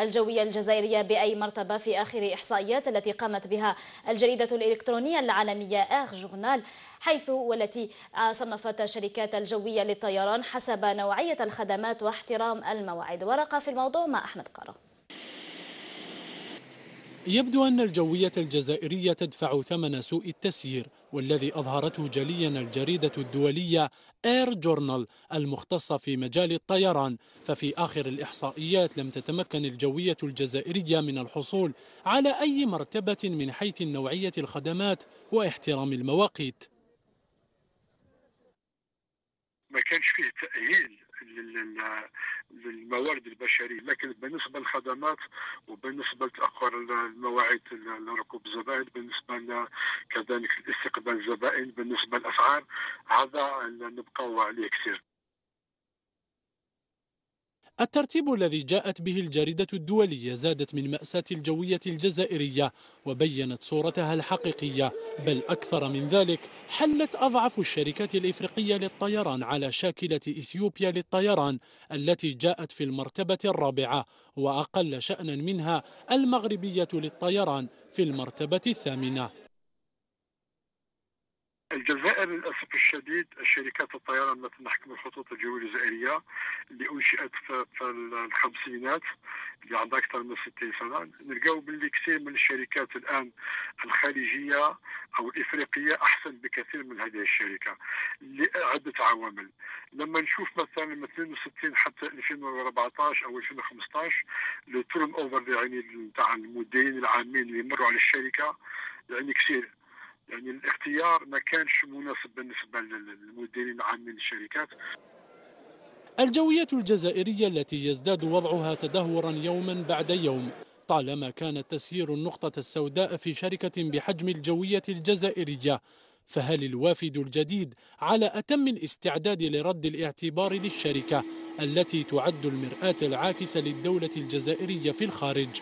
الجوية الجزائرية بأي مرتبة في آخر إحصائيات التي قامت بها الجريدة الإلكترونية العالمية آخ جورنال حيث والتي صنفت شركات الجوية للطيران حسب نوعية الخدمات واحترام المواعيد ورقة في الموضوع مع أحمد قرة يبدو أن الجوية الجزائرية تدفع ثمن سوء التسيير والذي أظهرته جليا الجريدة الدولية اير جورنال المختصة في مجال الطيران. ففي آخر الإحصائيات لم تتمكن الجوية الجزائرية من الحصول على أي مرتبة من حيث نوعية الخدمات واحترام المواقيت ما كانش فيه تأهيل للموارد البشرية لكن بالنسبة للخدمات وبالنسبة لتأخر المواعيد لركوب الزبائن بالنسبة كذلك لاستقبال الزبائن بالنسبة للأسعار هذا نبقاو عليه كثير. الترتيب الذي جاءت به الجريدة الدولية زادت من مأساة الجوية الجزائرية وبينت صورتها الحقيقية بل أكثر من ذلك حلت أضعف الشركات الإفريقية للطيران على شاكلة إثيوبيا للطيران التي جاءت في المرتبة الرابعة وأقل شأنا منها المغربية للطيران في المرتبة الثامنة. الجزائر للأسف الشديد شركات الطيران مثل نحكم الخطوط الجوية الجزائرية اللي انشئت في الخمسينات اللي عندها أكثر من 60 سنة. نلقاو باللي كثير من الشركات الآن الخليجية أو الإفريقية أحسن بكثير من هذه الشركة لعدة عوامل. لما نشوف مثلا من 62 حتى 2014 أو 2015 التورن أوفر يعني نتاع المديرين العامين اللي مروا على الشركة يعني كثير. يعني الاختيار ما كانش مناسب بالنسبة للمديرين العامين للشركات الجوية الجزائرية التي يزداد وضعها تدهورا يوما بعد يوم طالما كانت تسيير النقطة السوداء في شركة بحجم الجوية الجزائرية فهل الوافد الجديد على أتم الاستعداد لرد الاعتبار للشركة التي تعد المرآة العاكسة للدولة الجزائرية في الخارج؟